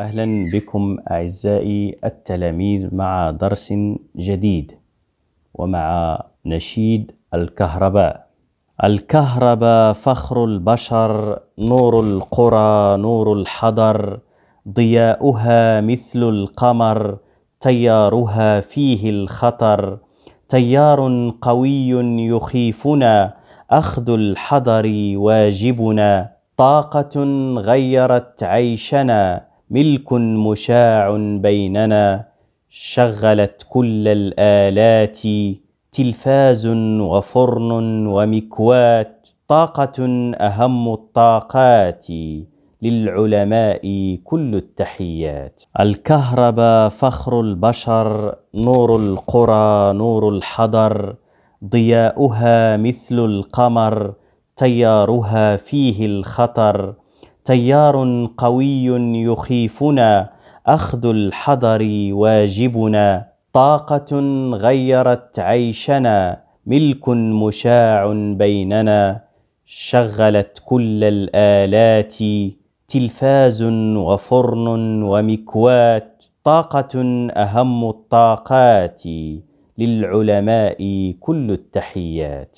أهلا بكم أعزائي التلاميذ مع درس جديد ومع نشيد الكهرباء. الكهرباء فخر البشر نور القرى نور الحضر ضياؤها مثل القمر تيارها فيه الخطر. تيار قوي يخيفنا أخذ الحذر واجبنا. طاقة غيرت عيشنا. ملك مشاع بيننا شغلت كل الآلات تلفاز وفرن ومكوات طاقة أهم الطاقات للعلماء كل التحيات. الكهرباء فخر البشر نور القرى نور الحضر ضياؤها مثل القمر تيارها فيه الخطر. تيار قوي يخيفنا أخذ الحذر واجبنا. طاقة غيرت عيشنا ملك مشاع بيننا. شغلت كل الآلات تلفاز وفرن ومكوات. طاقة أهم الطاقات للعلماء كل التحيات.